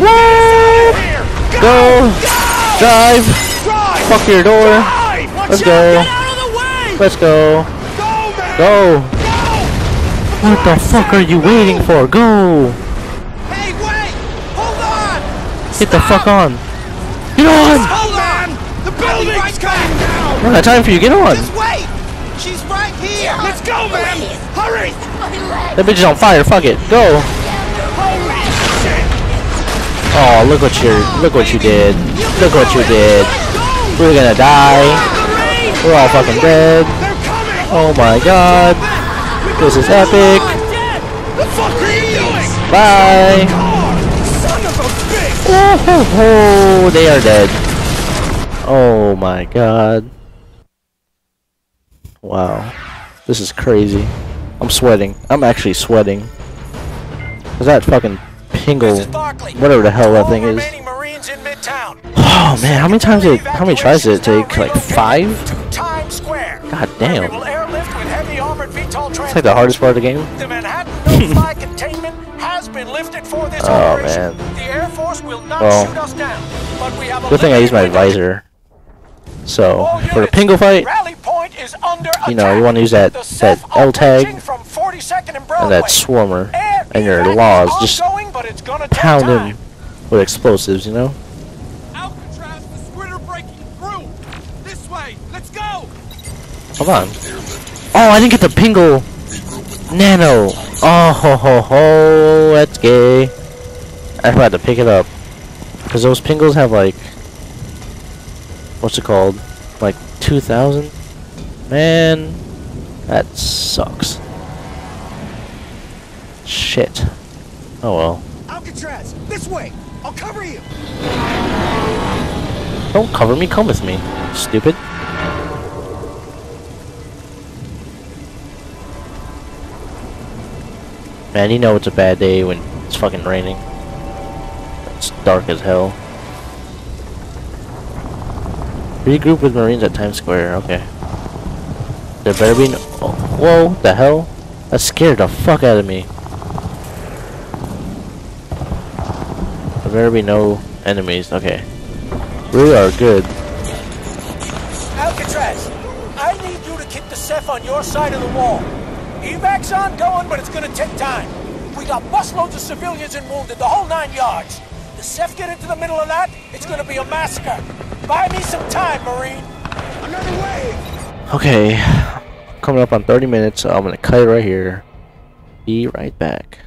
What? Go! Drive! Fuck your door! Let's go! Let's go! Go! What the fuck are you waiting for? Go! Hey, wait! Hold on! Get the fuck on! Get on! Hold on! The building's right coming down! I don't time for you, get on! Just wait! She's right here! Let's go, man! Hurry! That bitch is on fire, fuck it, go! Oh, look what you look what you did. Look what you did. We're gonna die. We're all fucking dead. Oh my god. This is epic. Bye. Oh, they are dead. Oh my god. Wow. This is crazy. I'm sweating. I'm actually sweating. Cause that fucking Pinger, whatever the hell that thing is. Marines in Midtown. Oh man, how many times did, how many tries did it take? Like five? To Times Square. God damn. Orbital airlift with heavy armored VTOL It's like the hardest part of the game. The Manhattan no-fly containment has been lifted for this Oh, man. The Air Force will not Well, shoot us down, but we have a Good thing I used my visor. So, for the Pinger fight, Rally point is under you know, you want to use that, that L-TAG approaching from 42nd and that swarmer and your laws. Just but it's gonna pound time. him with explosives, you know? Alcatraz, the squid are breaking through! This way! Let's go! Hold on. Oh, I didn't get the Pinger nano. Oh, ho, ho, ho. That's gay. I had to pick it up. Because those Pingers have like. What's it called? Like 2,000? Man. That sucks. Shit. Oh well. Alcatraz, this way! I'll cover you! Don't cover me, come with me. Stupid. Man, you know it's a bad day when it's fucking raining. It's dark as hell. Regroup with Marines at Times Square, okay. There better be no- oh, Whoa, the hell? That scared the fuck out of me. There be no enemies, okay. We are good. Alcatraz, I need you to keep the Ceph on your side of the wall. Evac's ongoing, but it's gonna take time. We got busloads of civilians and wounded, the whole nine yards. The Ceph get into the middle of that, it's gonna be a massacre. Buy me some time, Marine. Another wave! Okay, coming up on 30 minutes, so I'm gonna cut it right here. Be right back.